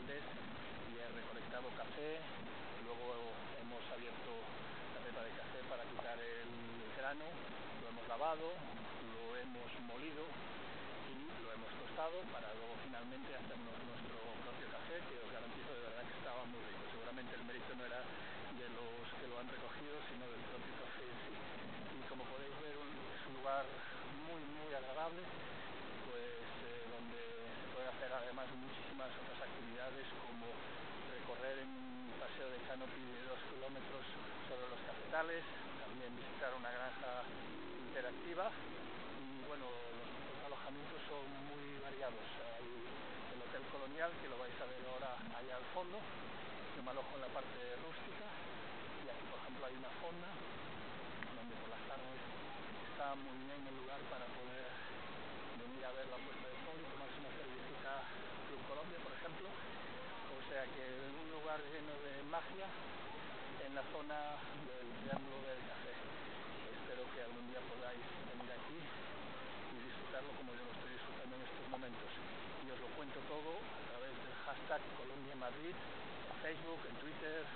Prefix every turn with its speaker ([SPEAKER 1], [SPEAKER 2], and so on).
[SPEAKER 1] Valdés y he recolectado café, luego hemos abierto la pepa de café para quitar el grano, lo hemos lavado, lo hemos molido y lo hemos tostado para luego finalmente hacernos nuestro propio café, que os garantizo de verdad que estaba muy rico. Seguramente el mérito no era de los que lo han recogido, sino del propio café en sí. Y como podéis ver, es un lugar muy, muy agradable, también visitar una granja interactiva. Y bueno, los, los alojamientos son muy variados. Hay el Hotel Colonial, que lo vais a ver ahora allá al fondo, yo me alojo en la parte rústica y aquí por ejemplo hay una fonda donde por las tardes está muy bien el lugar para poder venir a ver la puesta de sol y tomarse una cervecita Club Colombia por ejemplo. O sea que un lugar lleno de magia en la zona del Triángulo del Café. Espero que algún día podáis venir aquí y disfrutarlo como yo lo estoy disfrutando en estos momentos. Y os lo cuento todo a través del hashtag Colombia Madrid en Facebook, en Twitter,